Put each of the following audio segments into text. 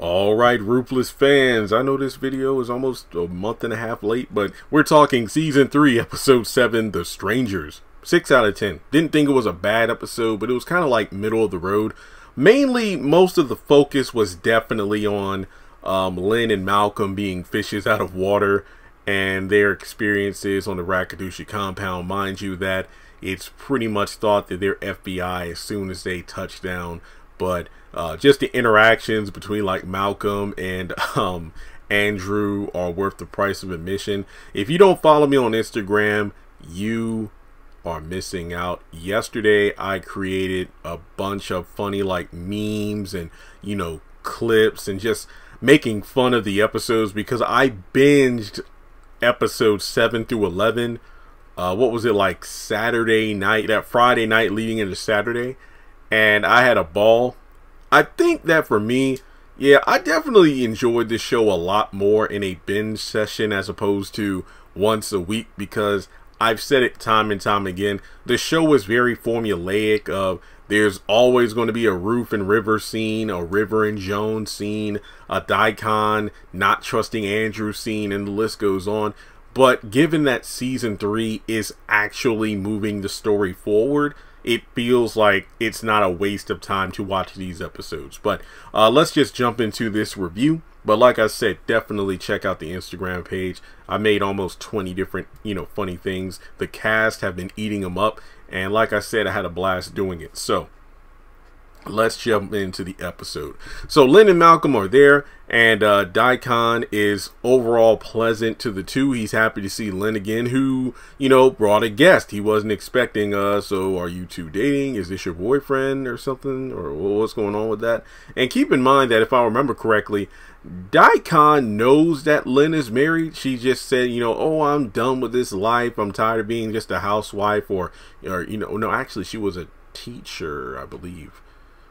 All right, Ruthless fans, I know this video is almost a month and a half late, but we're talking season 3, episode 7, The Strangers. 6 out of 10. Didn't think it was a bad episode, but it was kind of like middle of the road. Mainly, most of the focus was definitely on um, Lynn and Malcolm being fishes out of water and their experiences on the Rakadushi compound. Mind you, that it's pretty much thought that they're FBI as soon as they touch down, but uh, just the interactions between like Malcolm and um, Andrew are worth the price of admission. If you don't follow me on Instagram, you are missing out. Yesterday, I created a bunch of funny like memes and you know clips and just making fun of the episodes because I binged episodes 7 through 11 uh, what was it like Saturday night that Friday night leading into Saturday and I had a ball I think that for me, yeah, I definitely enjoyed this show a lot more in a binge session as opposed to once a week because I've said it time and time again. The show is very formulaic of there's always going to be a Ruth and River scene, a River and Jones scene, a Daikon not trusting Andrew scene, and the list goes on. But given that season three is actually moving the story forward, it feels like it's not a waste of time to watch these episodes. But uh, let's just jump into this review. But like I said, definitely check out the Instagram page. I made almost 20 different, you know, funny things. The cast have been eating them up. And like I said, I had a blast doing it. So let's jump into the episode. So Lynn and Malcolm are there, and uh, Daikon is overall pleasant to the two. He's happy to see Lynn again, who you know brought a guest. He wasn't expecting. Uh, so are you two dating? Is this your boyfriend or something, or what's going on with that? And keep in mind that if I remember correctly. Daikon knows that Lynn is married. She just said, you know, oh, I'm done with this life. I'm tired of being just a housewife, or, or you know, no, actually, she was a teacher, I believe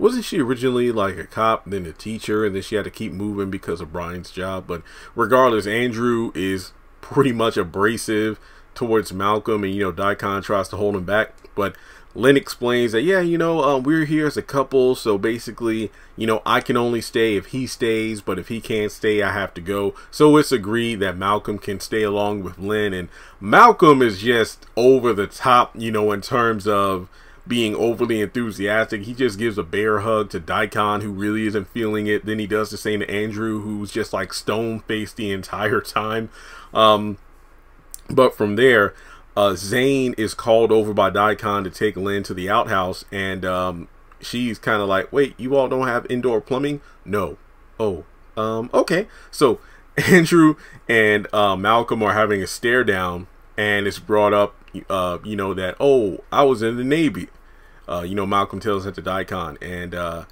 wasn't she originally like a cop, then a teacher, and then she had to keep moving because of Brian's job? But regardless, Andrew is pretty much abrasive towards Malcolm, and you know, Daikon tries to hold him back. But Lynn explains that, yeah, you know, um, we're here as a couple, so basically, you know, I can only stay if he stays, but if he can't stay, I have to go. So it's agreed that Malcolm can stay along with Lynn, and Malcolm is just over the top, you know, in terms of being overly enthusiastic. He just gives a bear hug to Daikon, who really isn't feeling it. Then he does the same to Andrew, who's just like stone faced the entire time. Um, but from there, uh, Zane is called over by Daikon to take Lynn to the outhouse, and um, she's kind of like, "Wait, you all don't have indoor plumbing? No. Oh, um, okay." So Andrew and uh, Malcolm are having a stare down, and it's brought up uh, you know, that, oh, I was in the Navy. Uh, you know, Malcolm tells that to Daikon. And uh,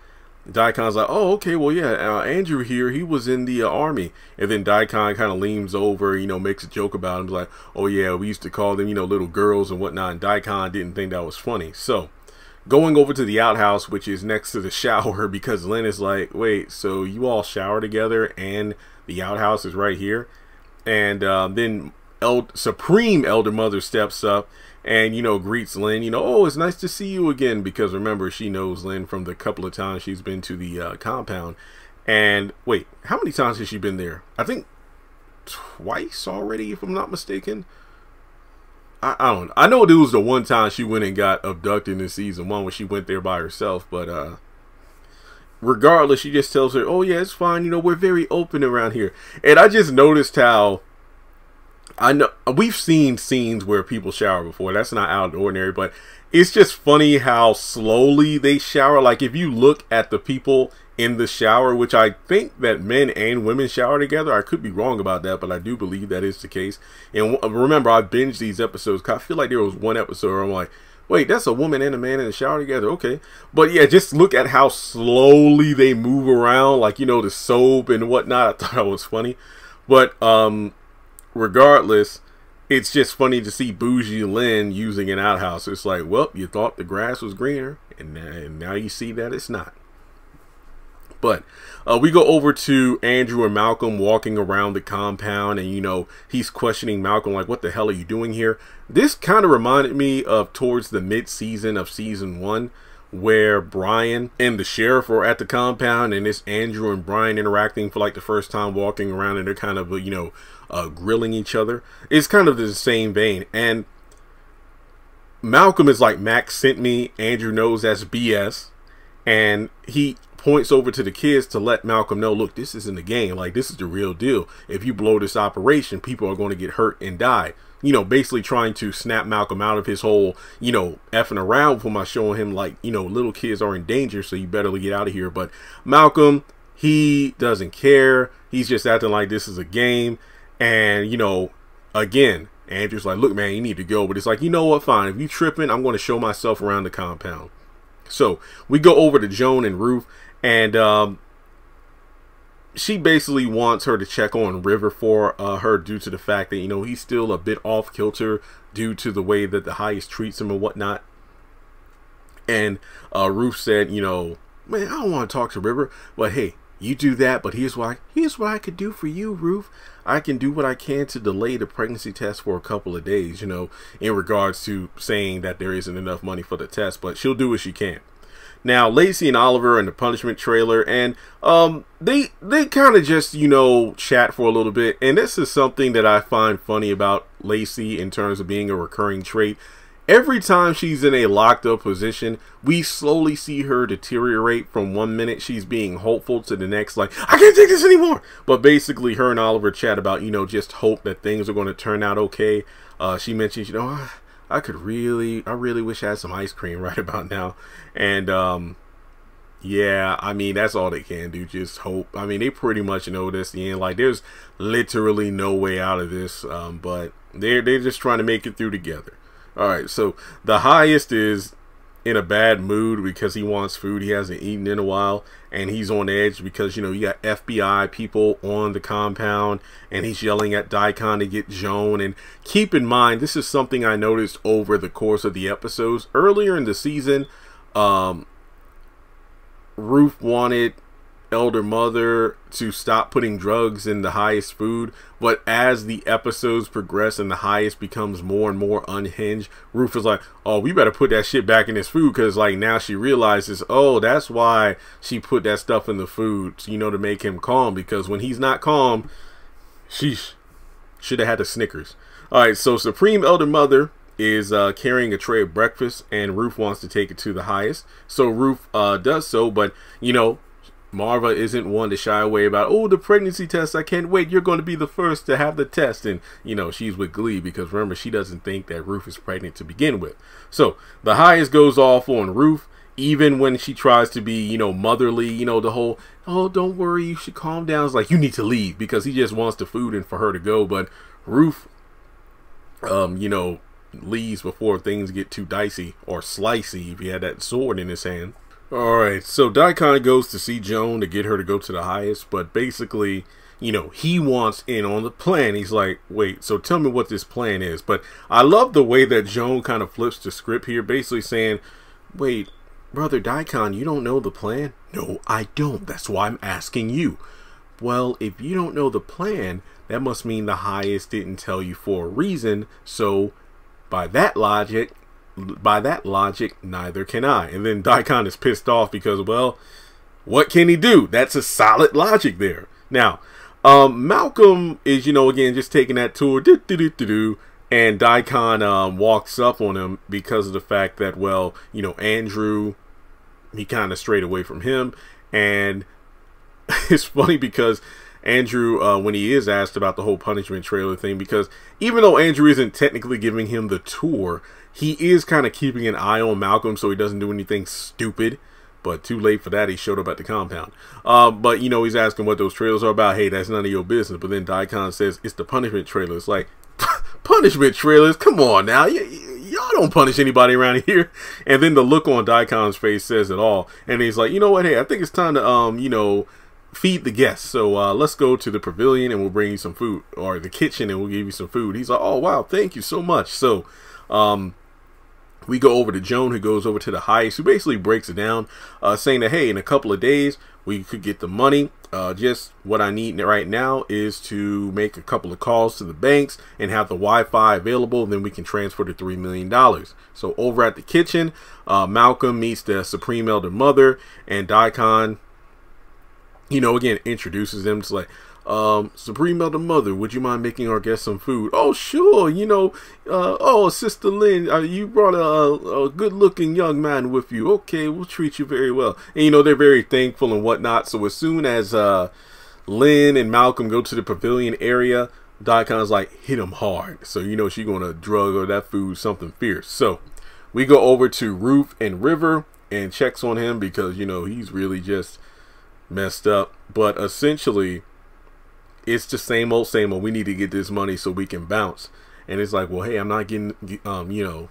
Daikon's like, oh, okay, well, yeah, uh, Andrew here, he was in the uh, Army. And then Daikon kind of leans over, you know, makes a joke about him. Like, oh, yeah, we used to call them, you know, little girls and whatnot. And Daikon didn't think that was funny. So, going over to the outhouse, which is next to the shower, because Lynn is like, wait, so you all shower together and the outhouse is right here? And uh, then El Supreme Elder Mother steps up and, you know, greets Lynn. You know, oh, it's nice to see you again because remember, she knows Lynn from the couple of times she's been to the uh, compound. And wait, how many times has she been there? I think twice already, if I'm not mistaken. I, I don't. I know it was the one time she went and got abducted in season one when she went there by herself, but uh, regardless, she just tells her, "Oh yeah, it's fine. You know, we're very open around here." And I just noticed how I know we've seen scenes where people shower before. That's not out of the ordinary, but it's just funny how slowly they shower. Like if you look at the people in the shower, which I think that men and women shower together. I could be wrong about that, but I do believe that is the case. And remember, I binged these episodes. I feel like there was one episode where I'm like, wait, that's a woman and a man in the shower together. Okay. But yeah, just look at how slowly they move around, like, you know, the soap and whatnot. I thought that was funny. But um, regardless, it's just funny to see Bougie Lynn using an outhouse. It's like, well, you thought the grass was greener, and now you see that it's not. But uh, we go over to Andrew and Malcolm walking around the compound, and you know he's questioning Malcolm like, "What the hell are you doing here?" This kind of reminded me of towards the mid-season of season one, where Brian and the sheriff are at the compound, and it's Andrew and Brian interacting for like the first time, walking around, and they're kind of you know uh, grilling each other. It's kind of the same vein, and Malcolm is like Max sent me. Andrew knows that's BS, and he points over to the kids to let Malcolm know, look, this isn't a game. Like this is the real deal. If you blow this operation, people are going to get hurt and die you know, basically trying to snap Malcolm out of his whole, you know, effing around for my showing him like, you know, little kids are in danger, so you better get out of here. But Malcolm, he doesn't care. He's just acting like this is a game. And, you know, again, Andrew's like, look, man, you need to go. But it's like, you know what? Fine. If you tripping, I'm going to show myself around the compound. So we go over to Joan and Ruth, and um, she basically wants her to check on River for uh, her due to the fact that you know he's still a bit off kilter due to the way that the highest treats him and whatnot. And uh, Ruth said, you know, man, I don't want to talk to River, but hey, you do that. But here's why. Here's what I could do for you, Ruth. I can do what I can to delay the pregnancy test for a couple of days. You know, in regards to saying that there isn't enough money for the test, but she'll do what she can. Now, Lacey and Oliver in the punishment trailer, and um, they they kind of just you know chat for a little bit, and this is something that I find funny about Lacey in terms of being a recurring trait. Every time she's in a locked up position, we slowly see her deteriorate from one minute she's being hopeful to the next, like, I can't take this anymore. But basically, her and Oliver chat about, you know, just hope that things are going to turn out okay. Uh, she mentions, you know, I could really, I really wish I had some ice cream right about now. And, um, yeah, I mean, that's all they can do. Just hope. I mean, they pretty much know this the end. Like, there's literally no way out of this. Um, but they're, they're just trying to make it through together. All right. So the highest is in a bad mood because he wants food he hasn't eaten in a while and he's on edge because you know you got FBI people on the compound and he's yelling at Daikon to get Joan and keep in mind this is something I noticed over the course of the episodes earlier in the season um Ruth wanted elder mother to stop putting drugs in the highest food but as the episodes progress and the highest becomes more and more unhinged Ruth is like oh we better put that shit back in this food because like now she realizes oh that's why she put that stuff in the food you know to make him calm because when he's not calm sheesh should have had the snickers all right so supreme elder mother is uh, carrying a tray of breakfast and Ruth wants to take it to the highest. So Ruth uh, does so, but you know, Marva isn't one to shy away about, oh, the pregnancy test. I can't wait. You're going to be the first to have the test. And, you know, she's with glee because remember, she doesn't think that Ruth is pregnant to begin with. So the highest goes off on Ruth, even when she tries to be, you know, motherly, you know, the whole, oh, don't worry, you should calm down. It's like, you need to leave because he just wants the food and for her to go. But Ruth, um, you know, leaves before things get too dicey or slicey if he had that sword in his hand. Alright, so Daikon goes to see Joan to get her to go to the highest, but basically, you know, he wants in on the plan. He's like, wait, so tell me what this plan is. But I love the way that Joan kind of flips the script here, basically saying, wait, brother Daikon, you don't know the plan? No, I don't. That's why I'm asking you. Well, if you don't know the plan, that must mean the highest didn't tell you for a reason. So, by that logic, by that logic, neither can I. And then Daikon is pissed off because, well, what can he do? That's a solid logic there. Now, um, Malcolm is, you know, again, just taking that tour, and Daikon um, walks up on him because of the fact that, well, you know, Andrew, he kind of strayed away from him. And it's funny because Andrew, uh, when he is asked about the whole punishment trailer thing, because even though Andrew isn't technically giving him the tour, he is kind of keeping an eye on Malcolm so he doesn't do anything stupid. But too late for that, he showed up at the compound. Uh, but, you know, he's asking what those trailers are about. Hey, that's none of your business. But then Daikon says, it's the punishment trailers. Like, punishment trailers? Come on now. Y y'all don't punish anybody around here. And then the look on Daikon's face says it all. And he's like, you know what? Hey, I think it's time to, um, you know, feed the guests. So uh, let's go to the pavilion and we'll bring you some food, or the kitchen and we'll give you some food. He's like, oh wow, thank you so much. So um, we go over to Joan, who goes over to the highest, who basically breaks it down, uh, saying that hey, in a couple of days we could get the money uh, just what I need right now is to make a couple of calls to the banks and have the Wi-Fi available. Then we can transfer the three million dollars. So over at the kitchen, uh, Malcolm meets the Supreme Elder Mother, and Daikon, you know, again introduces them to like, um, Supreme Elder Mother, would you mind making our guests some food? Oh, sure. You know, uh, oh, Sister Lynn, uh, you brought a, a good looking young man with you. Okay, we'll treat you very well. And, you know, they're very thankful and whatnot. So as soon as uh, Lynn and Malcolm go to the pavilion area, Daikon's like, hit him hard. So, you know, she's going to drug or that food something fierce. So we go over to Ruth and River and checks on him because, you know, he's really just messed up. But essentially, it's the same old, same old. We need to get this money so we can bounce. And it's like, well, hey, I'm not getting, um, you know,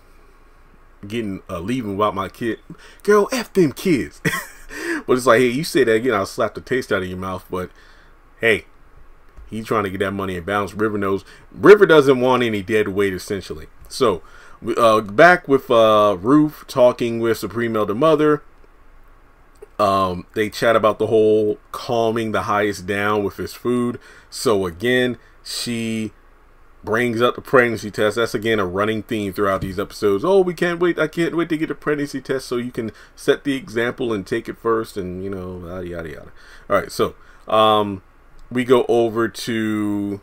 getting uh, leaving without my kid. Girl, f them kids. but it's like, hey, you say that again, I'll slap the taste out of your mouth. But hey, he's trying to get that money and bounce. River knows. River doesn't want any dead weight, essentially. So, uh, back with uh, Ruth talking with Supreme Elder Mother. Um, they chat about the whole calming the highest down with his food. So again, she brings up the pregnancy test. That's again a running theme throughout these episodes. Oh, we can't wait. I can't wait to get a pregnancy test so you can set the example and take it first and you know, yada yada yada. All right, so um we go over to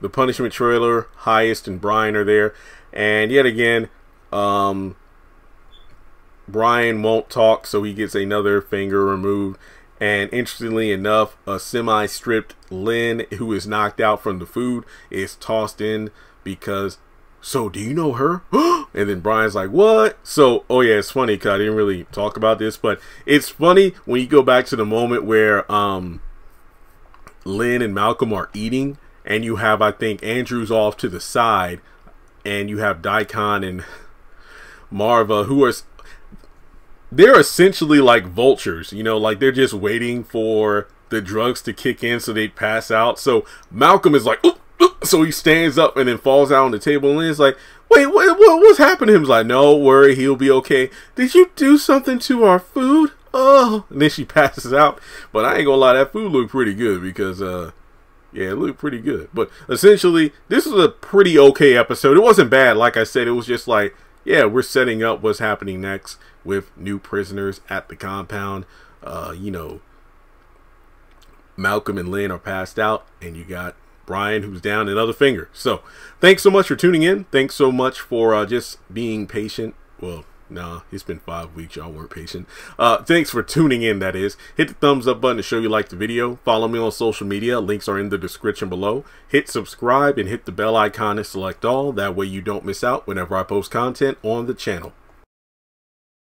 the punishment trailer. Highest and Brian are there. And yet again, um Brian won't talk, so he gets another finger removed. And interestingly enough, a semi stripped Lynn, who is knocked out from the food, is tossed in because, so do you know her? and then Brian's like, what? So, oh yeah, it's funny because I didn't really talk about this, but it's funny when you go back to the moment where um, Lynn and Malcolm are eating, and you have, I think, Andrews off to the side, and you have Daikon and Marva, who are they're essentially like vultures, you know, like they're just waiting for the drugs to kick in so they pass out. So Malcolm is like, oop, oop, so he stands up and then falls out on the table and is like, wait, what, what, what's happening? He's like, no worry, he'll be okay. Did you do something to our food? Oh, and then she passes out. But I ain't gonna lie, that food looked pretty good because, uh, yeah, it looked pretty good. But essentially, this was a pretty okay episode. It wasn't bad, like I said. It was just like, yeah, we're setting up what's happening next with new prisoners at the compound. Uh, you know, Malcolm and Lynn are passed out, and you got Brian who's down another finger. So, thanks so much for tuning in. Thanks so much for uh, just being patient. Well, Nah, it's been five weeks. Y'all weren't patient. Uh, thanks for tuning in, that is. Hit the thumbs up button to show you like the video. Follow me on social media. Links are in the description below. Hit subscribe and hit the bell icon to select all. That way you don't miss out whenever I post content on the channel.